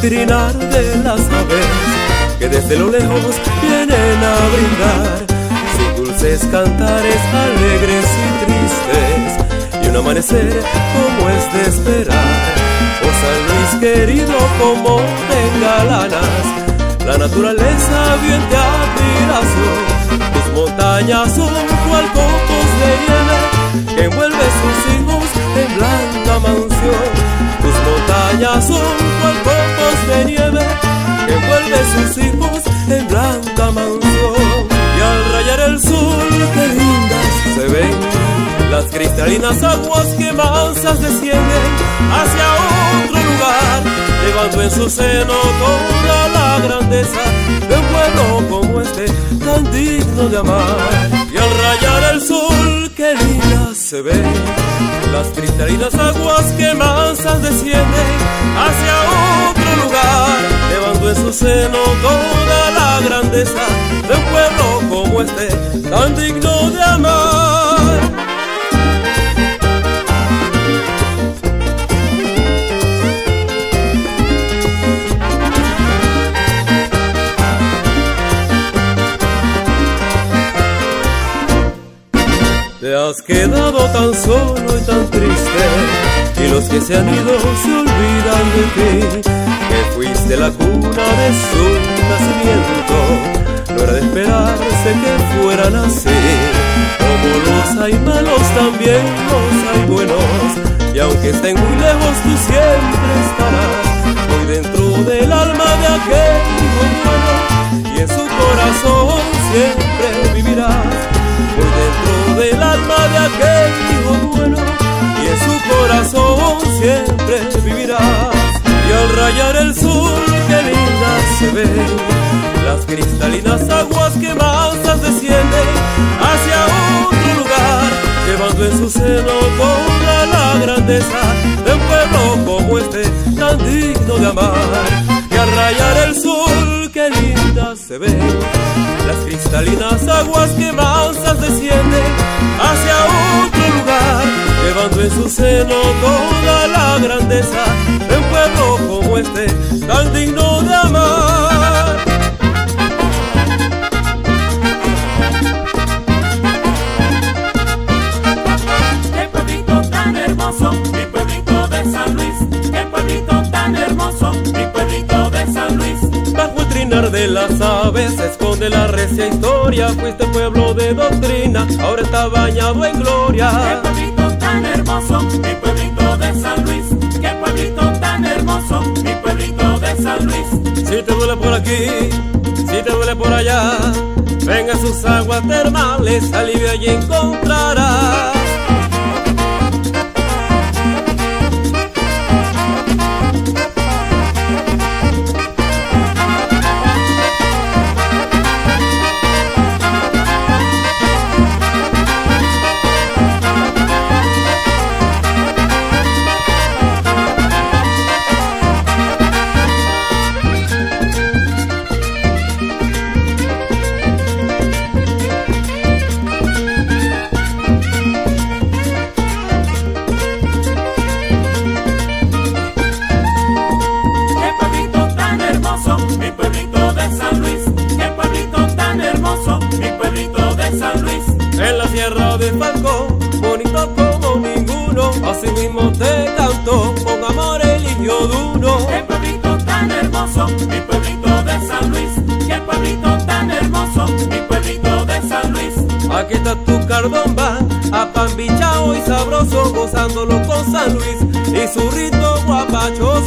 trinar de las aves que desde lo lejos vienen a brindar. Sus dulces cantares alegres y tristes y un amanecer como es de esperar. Oh San Luis querido, como te galanas, la naturaleza bien te admiración, tus montañas son cual copos de nieve que envuelve sus hijos en blanca mansión. Montañas son sus hijos en blanca mansión. Y al rayar el sol, qué lindas se ven las cristalinas aguas que mansas descienden hacia otro lugar, llevando en su seno toda la grandeza de un pueblo como este, tan digno de amar. Y al rayar el sol, qué lindas se ven las cristalinas aguas que mansas descienden hacia otro lugar, llevando en su seno toda la grandeza de un pueblo como este, tan digno de amar. Te has quedado tan solo y tan triste y los que se han ido se olvidan de ti. Que fuiste la cuna de su nacimiento no era de esperarse que fueran así. Como los hay malos también los hay buenos y aunque estén muy lejos tú siempre estarás. Muy dentro del alma de aquel hijo bueno y en su corazón siempre siempre vivirás. Y al rayar el sol, qué linda se ve las cristalinas aguas que masas descienden hacia otro lugar, llevando en su seno toda la grandeza de un pueblo como este, tan digno de amar. Y al rayar el sol, qué linda se ve las cristalinas aguas que mansas descienden hacia otro en su seno toda la grandeza de un pueblo como este, tan digno de amar. Qué pueblito tan hermoso, mi pueblito de San Luis. Qué pueblito tan hermoso, mi pueblito de San Luis. Bajo el trinar de las aves se esconde la recia historia. Fuiste pueblo de doctrina, ahora está bañado en gloria. Tan hermoso, mi pueblito de San Luis. Qué pueblito tan hermoso, mi pueblito de San Luis. Si te duele por aquí, si te duele por allá, ven a sus aguas termales, alivio allí encontrarás. En la sierra de Falcón, bonito como ninguno, así mismo te canto, con amor eligió duro. Qué pueblito tan hermoso, mi pueblito de San Luis. Qué pueblito tan hermoso, mi pueblito de San Luis. Aquí está tu cardomba, apambichao y sabroso, gozándolo con San Luis y su ritmo guapachoso.